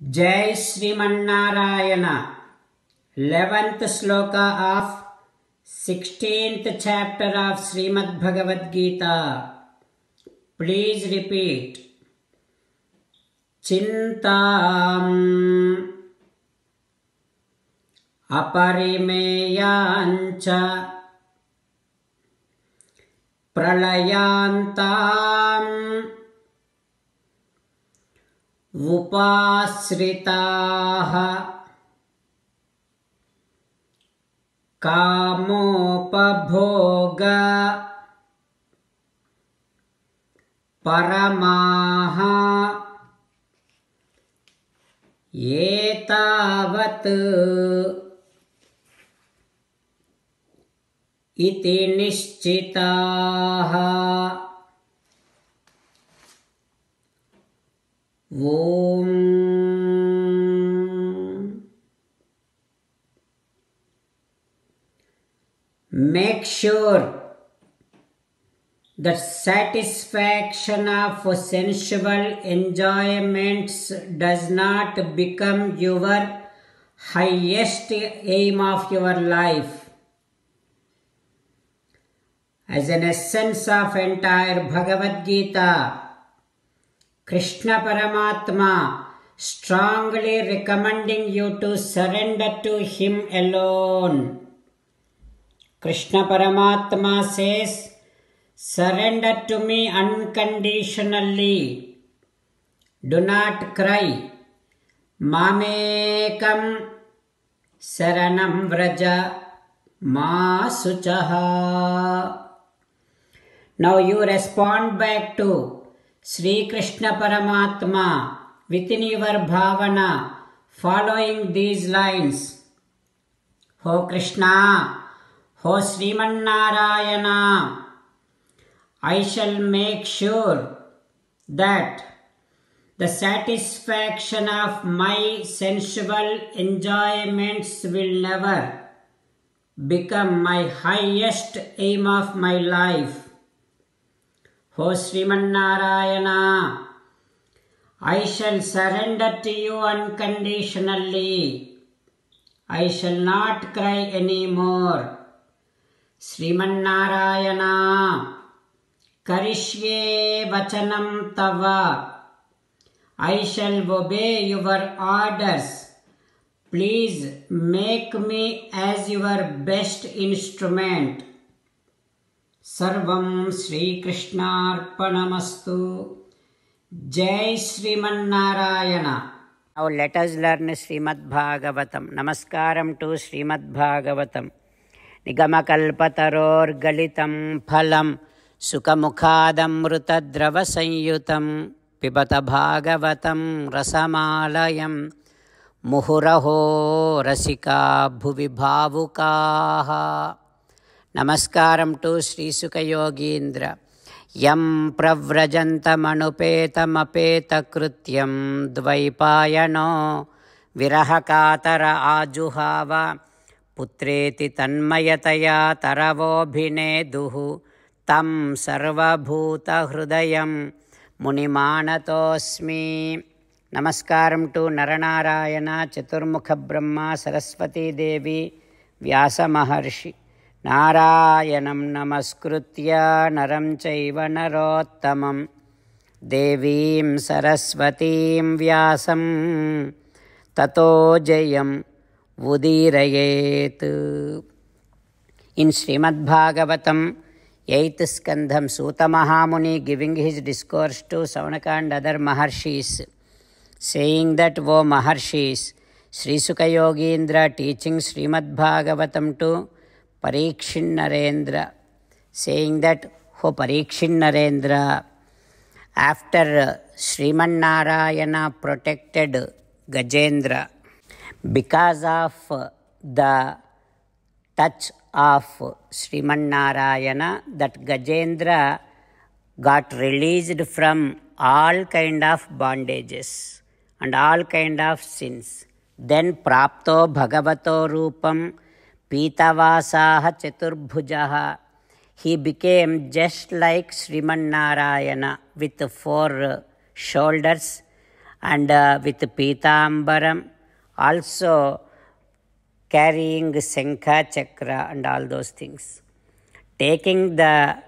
जय श्रीमारायण eleventh shloka of sixteenth chapter of Shrimad Bhagavad Gita. Please repeat चिंता अपरिमेयांच प्रलयांता उपाश्रिताः कामोपभोग परमाः एतावत् इति निश्चिताः ॐ make sure the satisfaction of sensual enjoyments does not become your highest aim of your life. As an essence of entire bhagavad gita krishna paramatma strongly recommending you to surrender to him alone Krishna Paramatma says, Surrender to me unconditionally. Do not cry. Mamekam Saranam Vraja Ma Suchaha. Now you respond back to Sri Krishna Paramatma within your bhavana following these lines. O Krishna, O Srimanarayana, I shall make sure that the satisfaction of my sensual enjoyments will never become my highest aim of my life. O Srimanarayana, I shall surrender to you unconditionally. I shall not cry anymore. Srimanarayana, Karishye Vachanam Tava, I shall obey your orders. Please make me as your best instrument. सर्वं श्रीकृष्णार्पणमस्तु। जय Sriman Narayana. Now let us learn Srimad Bhagavatam नमस्कारं to श्रीमद्भागवतं निगमकल्पतरोर्गलितं फलं सुखमुखादमृतद्रवसंयुतं पिबत भागवतं रसमालयं मुहुरहो रसिका भुवि भावुकाः। నమస్కారం to శ్రీసుఖయోగీంద్ర యం ప్రవ్రజంతమనుపేతమపేతకృత్యం ద్వైపాయనో విరహకాతర ఆజుహావ పుత్రేతి తన్మయతయా తరవోభినేదు తం సర్వభూతహృదయం మునిమానతోస్మి నమస్కారం టు నరనారాయణ చతుర్ముఖ బ్రహ్మ సరస్వతీదేవి వ్యాసమహర్షి నారాయణం నమస్కృత్య నరం చైవ నరోత్తమం. దేవీం సరస్వతీం వ్యాసం. తతో జయం ఉదీరయేత్. In Srimad Bhagavatam eighth skandham Suta Mahamuni giving his discourse to సవనకాండ్ other maharshis. Saying that O maharshis Sri Suka Yogindra teaching Srimad Bhagavatam to Parikshin Narendra, saying that, O Parikshin Narendra, after Sriman Narayana protected Gajendra, because of the touch of Sriman Narayana, that Gajendra got released from all kind of bondages and all kind of sins. Then prapto bhagavato rupam pitavasaha chaturbhujaha he became just like Sriman Narayana with four shoulders and uh, with Pitambaram, also carrying Shankha Chakra and all those things. Taking the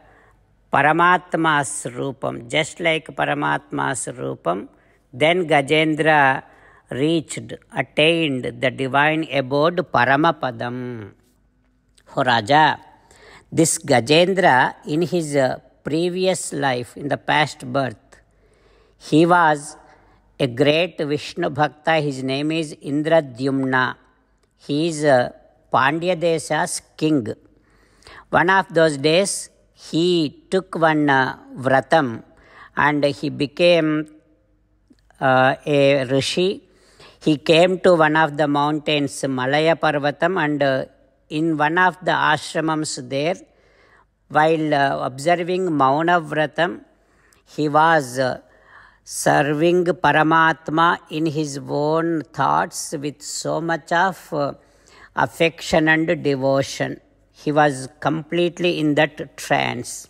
Paramatma's Rupam, just like Paramatma's Rupam, then Gajendra reached, attained the divine abode Paramapadam. Oh Raja, this Gajendra in his uh, previous life, in the past birth, he was a great Vishnu Bhakta. His name is Indradyumna. He is uh, Pandya Desha's king. One of those days, he took one uh, vratam and he became uh, a rishi. He came to one of the mountains, Malaya Parvatam, and uh, in one of the ashramams there, while uh, observing Mauna Vratam, he was uh, serving Paramatma in his own thoughts with so much of uh, affection and devotion. He was completely in that trance.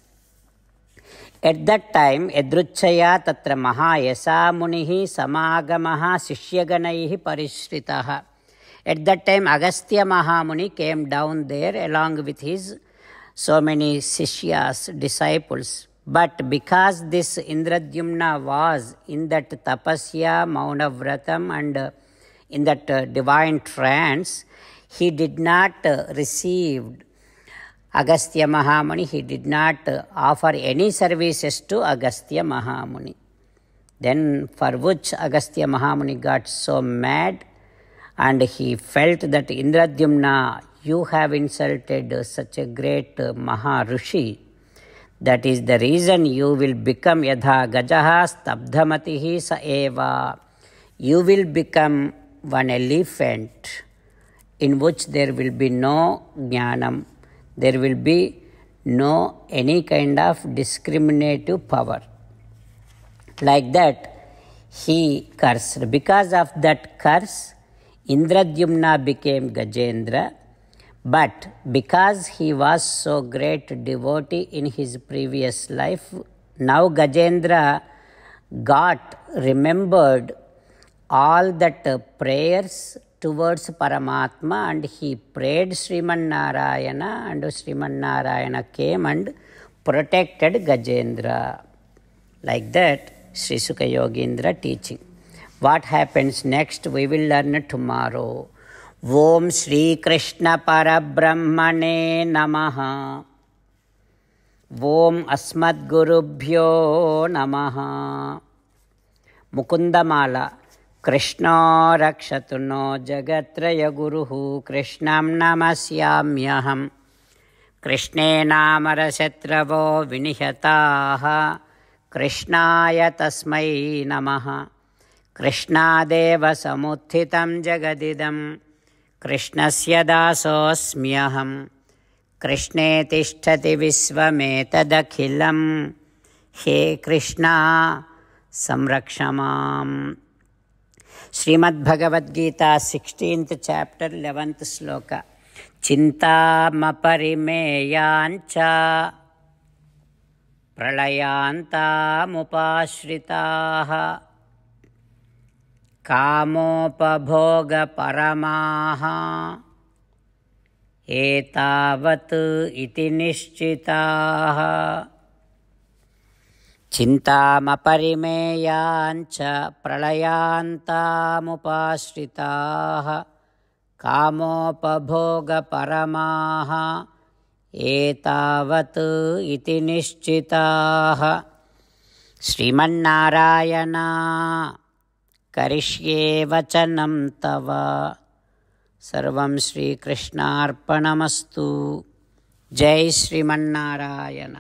At that time यदृच्छया तत्र महायसा मुनिः समागमः शिष्यगणैः परिश्रितः at that time Agastya Mahamuni came down there along with his so many shishyas, disciples. But because this Indradyumna was in that tapasya, Maunavratam, and in that divine trance, he did not receive Agastya Mahamuni, he did not offer any services to Agastya Mahamuni. Then, for which Agastya Mahamuni got so mad and he felt that Indradyumna, you have insulted such a great Maharishi. That is the reason you will become Yadha Gajaha Stabdhamatihi Sa Eva. You will become one elephant in which there will be no jnanam, there will be no any kind of discriminative power. Like that, he cursed. Because of that curse, Indradyumna became Gajendra but because he was so great devotee in his previous life, now Gajendra got remembered all that prayers towards Paramatma and he prayed Sriman Narayana and Sriman Narayana came and protected Gajendra like that Sri Suka Yogindra teaching what happens next we will learn tomorrow Om Sri Krishna పరబ్రహ్మణే నమ ఓం అస్మద్గురుభ్యో నమ ముకుందమాల कृष्णो रक्षतु no जगत्रयगुरुः कृष्णं नमस्याम्यहं कृष्णे नामरशत्रवो विनिहताः कृष्णाय तस्मै नमः। कृष्णादेव समुत्थितं जगदिदम् कृष्णस्य दासोऽस्म्यहं कृष्णे तिष्ठति विश्वमेतदखिलं हे कृष्णा संरक्ष माम् श्रीमद्भगवद्गीता सिक्स्टीन्त् चाप्टर् लेवेन्त् श्लोक चिन्तामपरिमेयाञ्च प्रलयान्तामुपाश्रिताः। कामोपभोगपरमाः। एतावत् चिन्तामपरिमेयाञ्च प्रलयान्तामुपाश्रिताः कामोपभोगपरमाः एतावत् इति निश्चिताः। श्रीमन्नारायणा करिष्ये वचनं तव। सर्वं श्रीकृष्णार्पणमस्तु। जय श्रीमन्नारायण